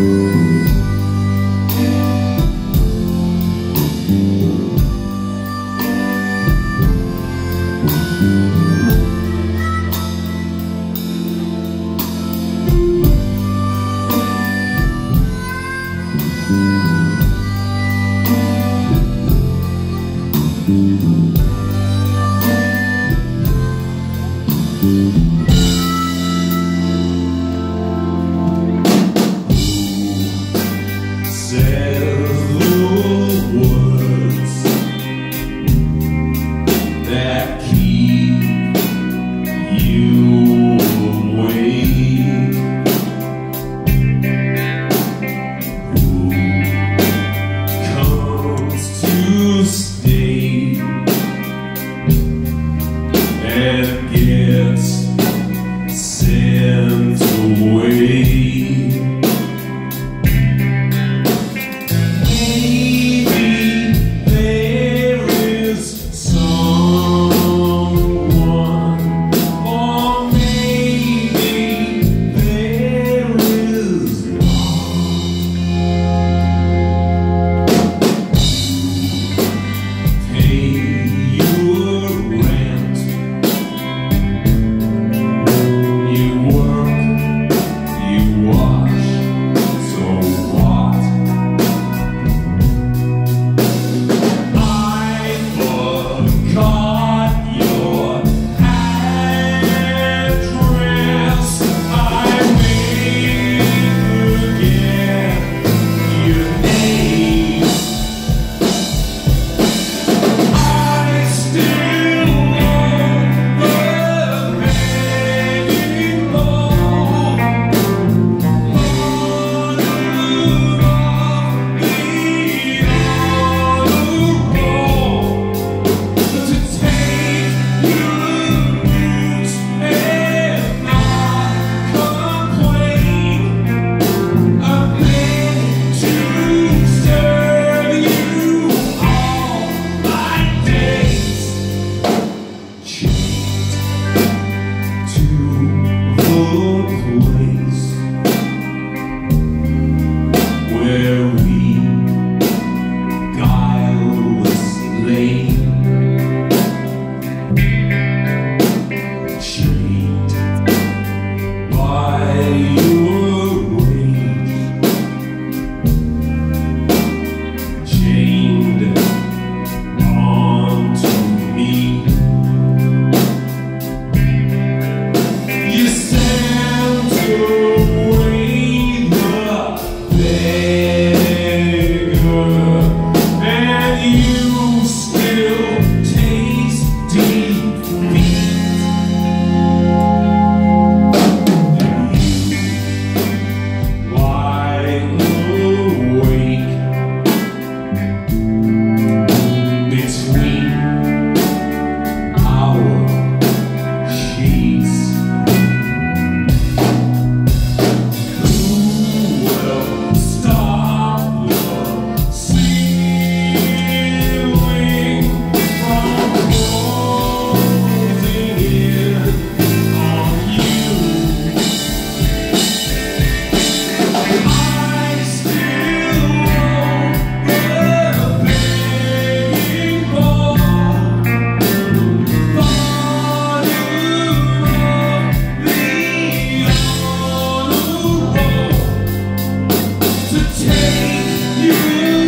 Música that gets sent away. Oh. away to take you.